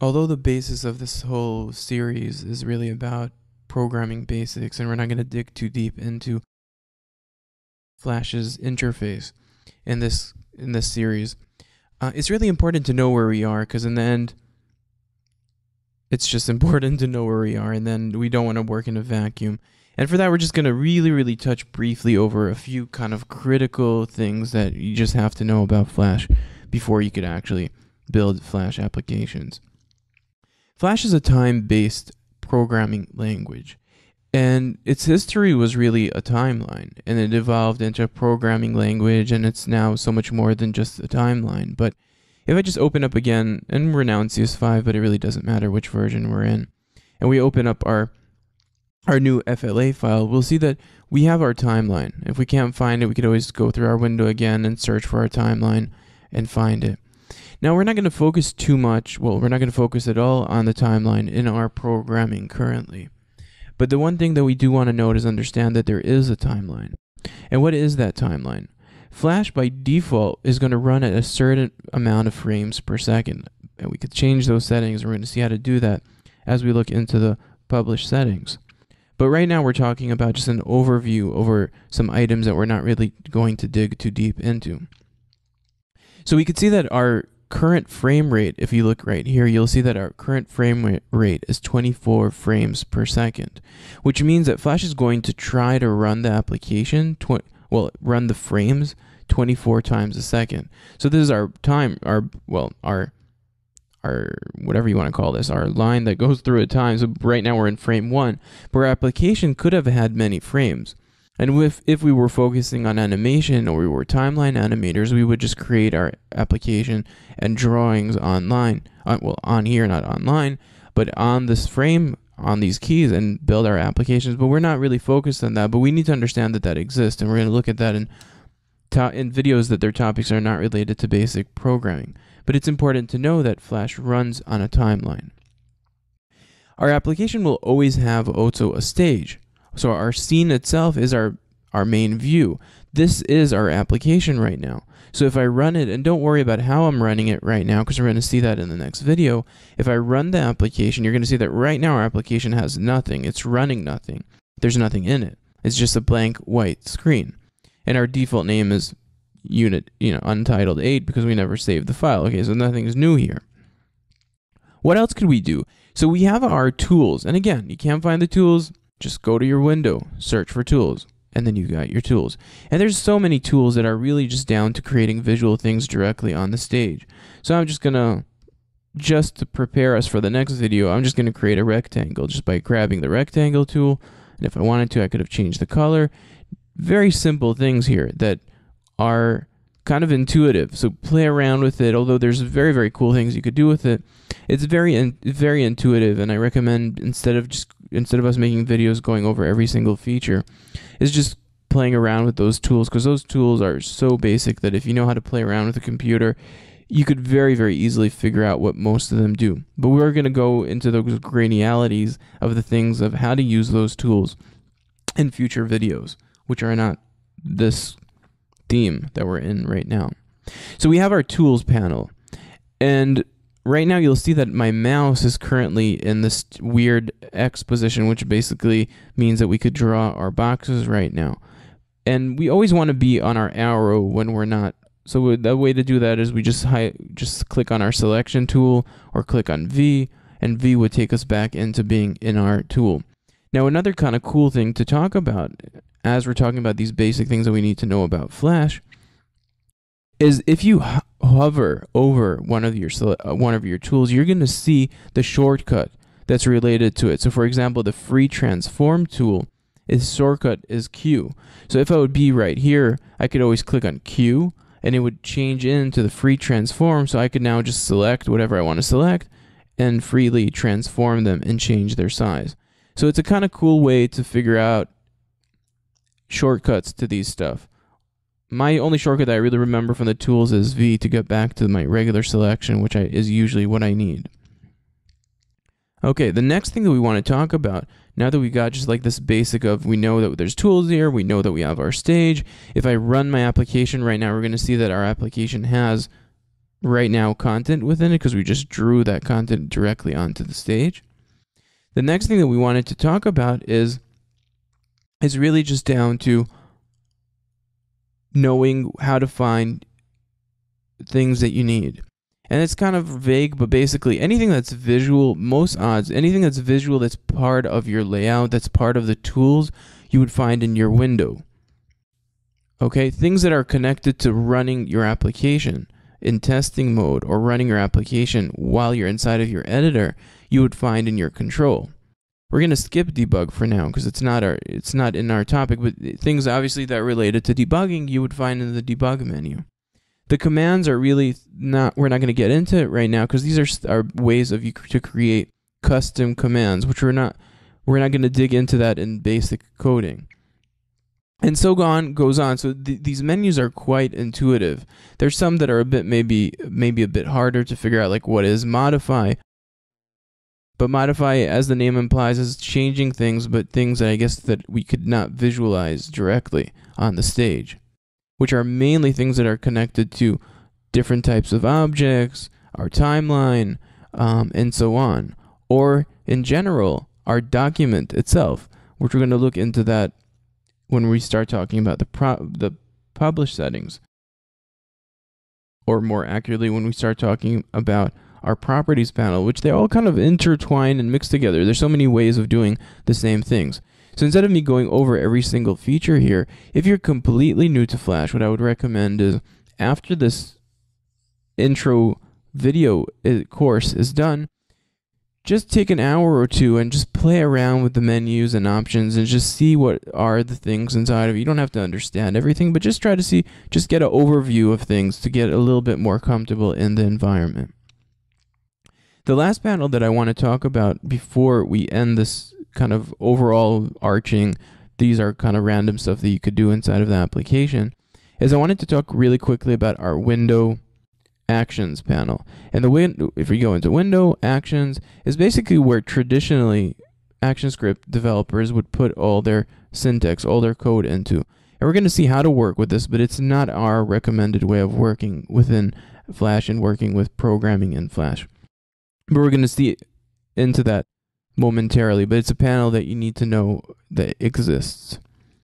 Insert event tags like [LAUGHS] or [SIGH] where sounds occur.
although the basis of this whole series is really about programming basics, and we're not going to dig too deep into Flash's interface in this in this series, uh, it's really important to know where we are because in the end, it's just [LAUGHS] important to know where we are, and then we don't want to work in a vacuum. And for that, we're just going to really, really touch briefly over a few kind of critical things that you just have to know about Flash before you could actually build Flash applications. Flash is a time based programming language. And its history was really a timeline, and it evolved into a programming language, and it's now so much more than just a timeline. But if I just open up again, and we're now in CS5, but it really doesn't matter which version we're in, and we open up our our new FLA file, we'll see that we have our timeline. If we can't find it, we could always go through our window again and search for our timeline and find it. Now, we're not going to focus too much, well, we're not going to focus at all on the timeline in our programming currently. But the one thing that we do want to note is understand that there is a timeline. And what is that timeline? Flash by default is going to run at a certain amount of frames per second. And we could change those settings. We're going to see how to do that as we look into the published settings. But right now we're talking about just an overview over some items that we're not really going to dig too deep into. So we could see that our current frame rate, if you look right here, you'll see that our current frame rate is 24 frames per second, which means that Flash is going to try to run the application, well, run the frames 24 times a second. So this is our time, our, well, our, our, whatever you want to call this, our line that goes through at time. So right now we're in frame one, but our application could have had many frames. And if, if we were focusing on animation or we were timeline animators, we would just create our application and drawings online. Uh, well, on here, not online, but on this frame, on these keys and build our applications. But we're not really focused on that. But we need to understand that that exists. And we're going to look at that in, in videos that their topics are not related to basic programming. But it's important to know that Flash runs on a timeline. Our application will always have also a stage. So our scene itself is our, our main view. This is our application right now. So if I run it, and don't worry about how I'm running it right now, because we're going to see that in the next video. If I run the application, you're going to see that right now our application has nothing. It's running nothing. There's nothing in it. It's just a blank white screen. And our default name is unit, you know, untitled 8 because we never saved the file. Okay, so nothing is new here. What else could we do? So we have our tools. And again, you can't find the tools just go to your window, search for tools, and then you got your tools. And there's so many tools that are really just down to creating visual things directly on the stage. So I'm just gonna, just to prepare us for the next video, I'm just gonna create a rectangle just by grabbing the rectangle tool. And if I wanted to, I could have changed the color. Very simple things here that are kind of intuitive. So play around with it. Although there's very very cool things you could do with it, it's very in, very intuitive, and I recommend instead of just instead of us making videos going over every single feature, is just playing around with those tools because those tools are so basic that if you know how to play around with a computer, you could very, very easily figure out what most of them do. But we're going to go into those granularities of the things of how to use those tools in future videos, which are not this theme that we're in right now. So we have our tools panel. And right now you'll see that my mouse is currently in this weird X position, which basically means that we could draw our boxes right now. And we always want to be on our arrow when we're not. So the way to do that is we just hi just click on our selection tool or click on V, and V would take us back into being in our tool. Now another kind of cool thing to talk about as we're talking about these basic things that we need to know about Flash is if you hover over one of your uh, one of your tools, you're going to see the shortcut that's related to it. So for example, the free transform tool is shortcut is Q. So if I would be right here, I could always click on Q and it would change into the free transform. So I could now just select whatever I want to select and freely transform them and change their size. So it's a kind of cool way to figure out shortcuts to these stuff my only shortcut that I really remember from the tools is V to get back to my regular selection, which I, is usually what I need. Okay, the next thing that we want to talk about, now that we got just like this basic of we know that there's tools here, we know that we have our stage. If I run my application right now, we're going to see that our application has right now content within it because we just drew that content directly onto the stage. The next thing that we wanted to talk about is is really just down to knowing how to find things that you need. And it's kind of vague, but basically anything that's visual, most odds, anything that's visual that's part of your layout, that's part of the tools you would find in your window. Okay, things that are connected to running your application in testing mode or running your application while you're inside of your editor, you would find in your control. We're going to skip debug for now because it's not our it's not in our topic, but things obviously that related to debugging you would find in the debug menu. The commands are really not we're not going to get into it right now because these are are ways of you to create custom commands, which we're not we're not going to dig into that in basic coding. And so on goes on. So th- these menus are quite intuitive. There's some that are a bit maybe maybe a bit harder to figure out, like what is modify. But modify, as the name implies, is changing things, but things that I guess that we could not visualize directly on the stage, which are mainly things that are connected to different types of objects, our timeline, um, and so on, or in general, our document itself, which we're going to look into that when we start talking about the pro- the publish settings. Or more accurately when we start talking about our properties panel which they all kind of intertwine and mix together there's so many ways of doing the same things so instead of me going over every single feature here if you're completely new to flash what i would recommend is after this intro video uh, course is done just take an hour or two and just play around with the menus and options and just see what are the things inside of it. You don't have to understand everything, but just try to see, just get an overview of things to get a little bit more comfortable in the environment. The last panel that I want to talk about before we end this kind of overall arching, these are kind of random stuff that you could do inside of the application, is I wanted to talk really quickly about our window actions panel. And the win if we go into window actions is basically where traditionally ActionScript developers would put all their syntax, all their code into. And we're going to see how to work with this, but it's not our recommended way of working within Flash and working with programming in Flash. But we're going to see into that momentarily, but it's a panel that you need to know that exists.